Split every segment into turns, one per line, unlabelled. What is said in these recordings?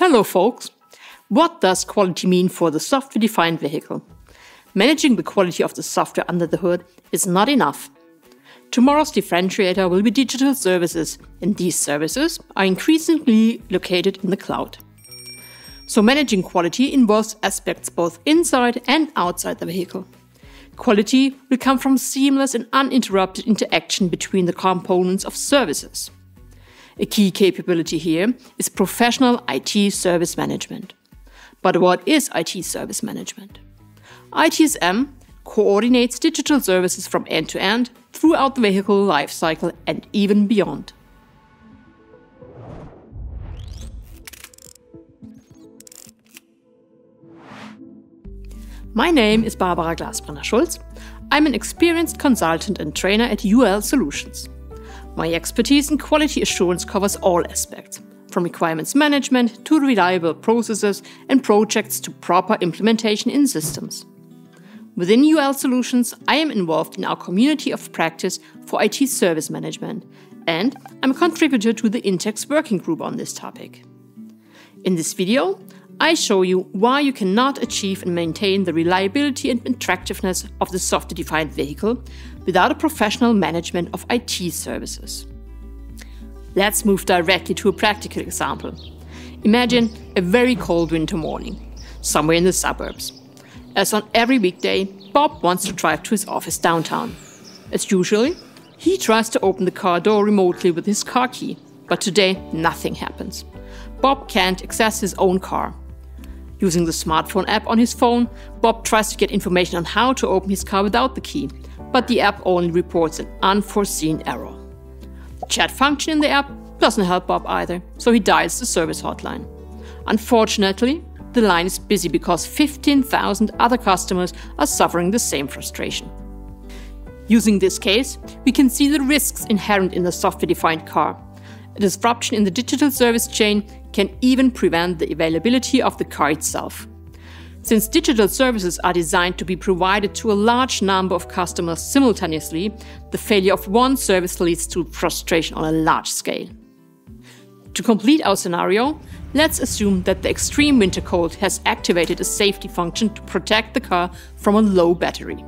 Hello, folks. What does quality mean for the software defined vehicle? Managing the quality of the software under the hood is not enough. Tomorrow's differentiator will be digital services, and these services are increasingly located in the cloud. So, managing quality involves aspects both inside and outside the vehicle. Quality will come from seamless and uninterrupted interaction between the components of services. A key capability here is professional IT service management. But what is IT service management? ITSM coordinates digital services from end to end throughout the vehicle lifecycle and even beyond. My name is Barbara Glasbrenner Schulz. I'm an experienced consultant and trainer at UL Solutions. My expertise in quality assurance covers all aspects, from requirements management to reliable processes and projects to proper implementation in systems. Within UL Solutions, I am involved in our community of practice for IT service management, and I'm a contributor to the intacs working group on this topic. In this video, I show you why you cannot achieve and maintain the reliability and attractiveness of the software defined vehicle without a professional management of IT services. Let's move directly to a practical example. Imagine a very cold winter morning, somewhere in the suburbs. As on every weekday, Bob wants to drive to his office downtown. As usual, he tries to open the car door remotely with his car key, but today nothing happens. Bob can't access his own car. Using the smartphone app on his phone, Bob tries to get information on how to open his car without the key, but the app only reports an unforeseen error. The chat function in the app doesn't help Bob either, so he dials the service hotline. Unfortunately, the line is busy because 15,000 other customers are suffering the same frustration. Using this case, we can see the risks inherent in the software defined car. A disruption in the digital service chain can even prevent the availability of the car itself. Since digital services are designed to be provided to a large number of customers simultaneously, the failure of one service leads to frustration on a large scale. To complete our scenario, let's assume that the extreme winter cold has activated a safety function to protect the car from a low battery,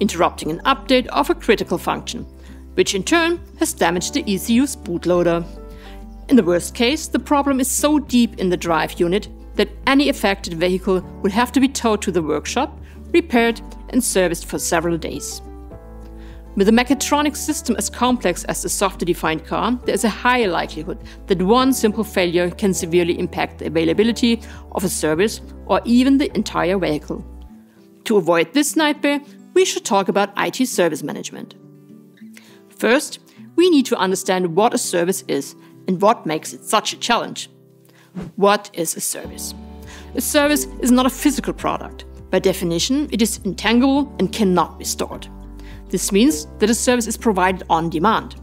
interrupting an update of a critical function, which in turn has damaged the ECU's bootloader. In the worst case, the problem is so deep in the drive unit that any affected vehicle would have to be towed to the workshop, repaired, and serviced for several days. With a mechatronic system as complex as the software defined car, there is a higher likelihood that one simple failure can severely impact the availability of a service or even the entire vehicle. To avoid this nightmare, we should talk about IT service management. First, we need to understand what a service is and what makes it such a challenge. What is a service? A service is not a physical product. By definition, it is intangible and cannot be stored. This means that a service is provided on demand.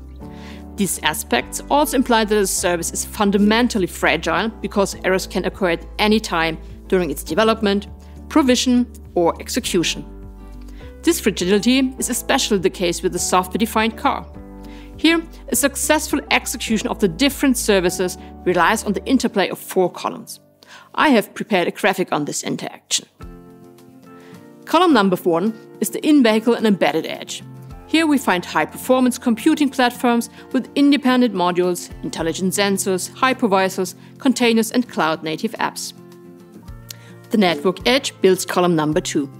These aspects also imply that a service is fundamentally fragile because errors can occur at any time during its development, provision, or execution. This fragility is especially the case with the software defined car. Here, a successful execution of the different services relies on the interplay of four columns. I have prepared a graphic on this interaction. Column number one is the in-vehicle and embedded edge. Here we find high-performance computing platforms with independent modules, intelligent sensors, hypervisors, containers and cloud-native apps. The network edge builds column number two.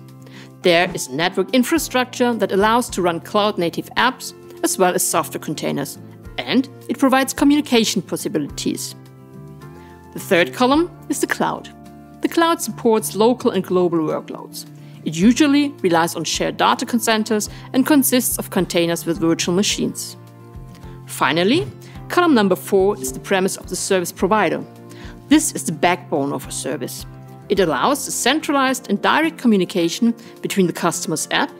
There is network infrastructure that allows to run cloud-native apps as well as software containers, and it provides communication possibilities. The third column is the cloud. The cloud supports local and global workloads. It usually relies on shared data centers and consists of containers with virtual machines. Finally, column number four is the premise of the service provider. This is the backbone of a service. It allows the centralized and direct communication between the customer's app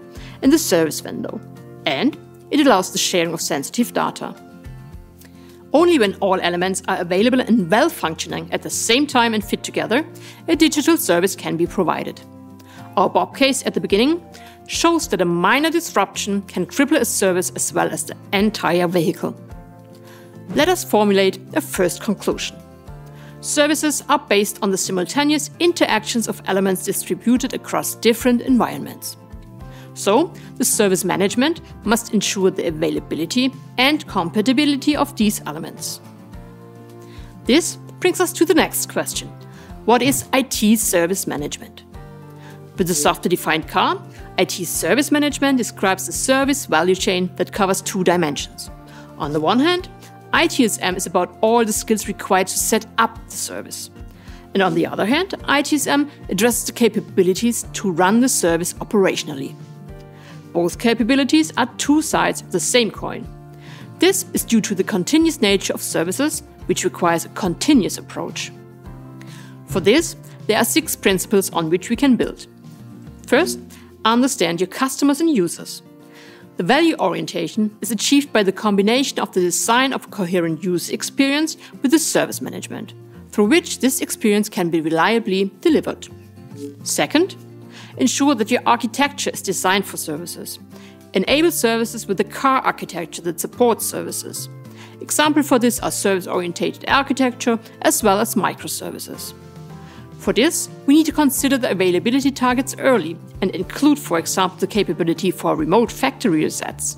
and the service vendor, and it allows the sharing of sensitive data. Only when all elements are available and well functioning at the same time and fit together, a digital service can be provided. Our Bob case at the beginning shows that a minor disruption can cripple a service as well as the entire vehicle. Let us formulate a first conclusion. Services are based on the simultaneous interactions of elements distributed across different environments. So, the service management must ensure the availability and compatibility of these elements. This brings us to the next question What is IT service management? With the software defined car, IT service management describes the service value chain that covers two dimensions. On the one hand, ITSM is about all the skills required to set up the service. And on the other hand, ITSM addresses the capabilities to run the service operationally. Both capabilities are two sides of the same coin. This is due to the continuous nature of services, which requires a continuous approach. For this, there are six principles on which we can build. First, understand your customers and users. The value orientation is achieved by the combination of the design of a coherent user experience with the service management, through which this experience can be reliably delivered. Second, ensure that your architecture is designed for services. Enable services with a car architecture that supports services. Example for this are service-oriented architecture as well as microservices. For this, we need to consider the availability targets early and include, for example, the capability for remote factory resets.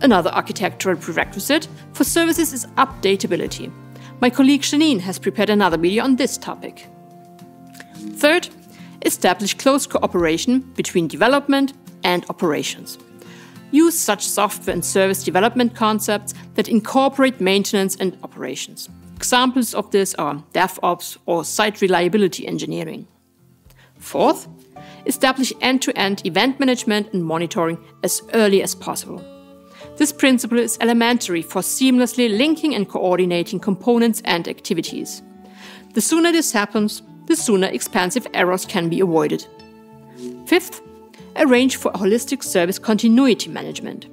Another architectural prerequisite for services is updatability. My colleague Janine has prepared another video on this topic. Third, establish close cooperation between development and operations. Use such software and service development concepts that incorporate maintenance and operations. Examples of this are DevOps or site reliability engineering. Fourth, establish end to end event management and monitoring as early as possible. This principle is elementary for seamlessly linking and coordinating components and activities. The sooner this happens, the sooner expensive errors can be avoided. Fifth, arrange for holistic service continuity management.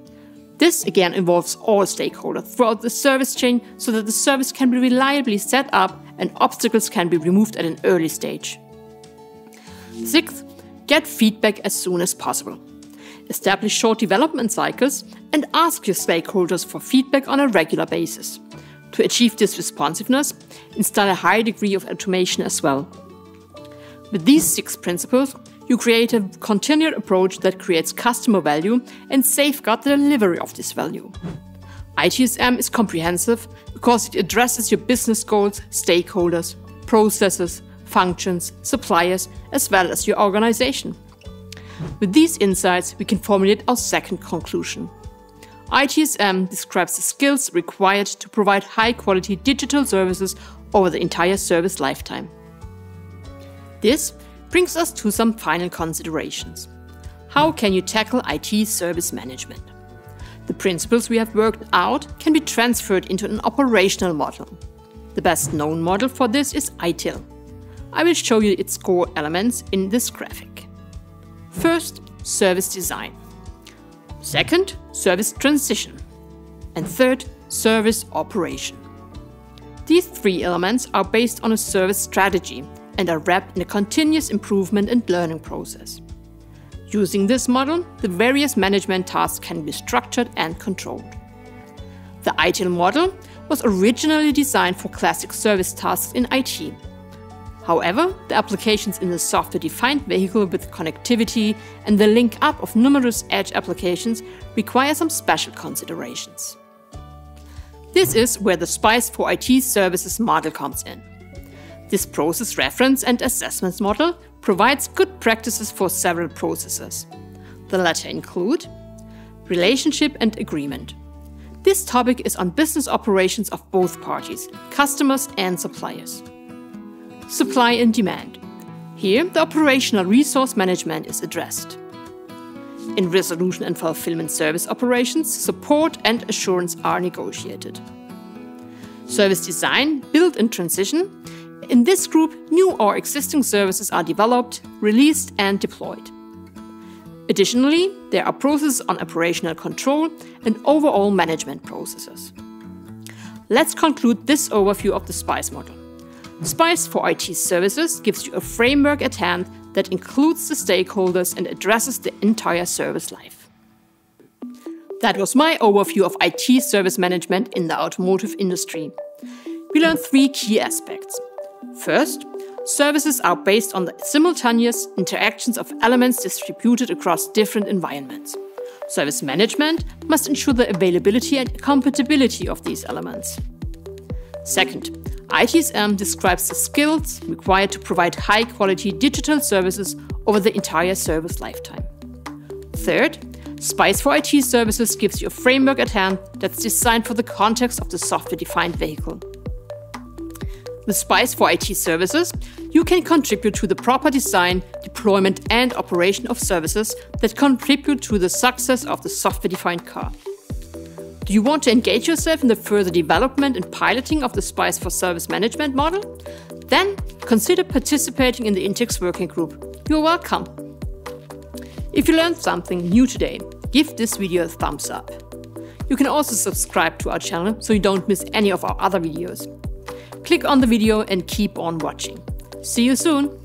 This again involves all stakeholders throughout the service chain so that the service can be reliably set up and obstacles can be removed at an early stage. Sixth, get feedback as soon as possible. Establish short development cycles and ask your stakeholders for feedback on a regular basis. To achieve this responsiveness, install a high degree of automation as well. With these six principles, you create a continued approach that creates customer value and safeguard the delivery of this value. ITSM is comprehensive because it addresses your business goals, stakeholders, processes, functions, suppliers, as well as your organization. With these insights, we can formulate our second conclusion. ITSM describes the skills required to provide high quality digital services over the entire service lifetime. This brings us to some final considerations. How can you tackle IT service management? The principles we have worked out can be transferred into an operational model. The best known model for this is ITIL. I will show you its core elements in this graphic. First, service design. Second, service transition. And third, service operation. These three elements are based on a service strategy and are wrapped in a continuous improvement and learning process. Using this model, the various management tasks can be structured and controlled. The ITIL model was originally designed for classic service tasks in IT. However, the applications in the software defined vehicle with connectivity and the link up of numerous edge applications require some special considerations. This is where the SPICE for IT services model comes in. This process reference and assessments model provides good practices for several processes. The latter include relationship and agreement. This topic is on business operations of both parties, customers and suppliers. Supply and demand. Here, the operational resource management is addressed. In resolution and fulfillment service operations, support and assurance are negotiated. Service design, build and transition in this group, new or existing services are developed, released, and deployed. Additionally, there are processes on operational control and overall management processes. Let's conclude this overview of the SPICE model. SPICE for IT services gives you a framework at hand that includes the stakeholders and addresses the entire service life. That was my overview of IT service management in the automotive industry. we learned three key aspects. First, services are based on the simultaneous interactions of elements distributed across different environments. Service management must ensure the availability and compatibility of these elements. Second, ITSM describes the skills required to provide high quality digital services over the entire service lifetime. Third, Spice for IT services gives you a framework at hand that's designed for the context of the software defined vehicle. With Spice for IT services, you can contribute to the proper design, deployment, and operation of services that contribute to the success of the software defined car. Do you want to engage yourself in the further development and piloting of the Spice for Service Management model? Then consider participating in the intacs working group. You're welcome. If you learned something new today, give this video a thumbs up. You can also subscribe to our channel so you don't miss any of our other videos. Click on the video and keep on watching. See you soon!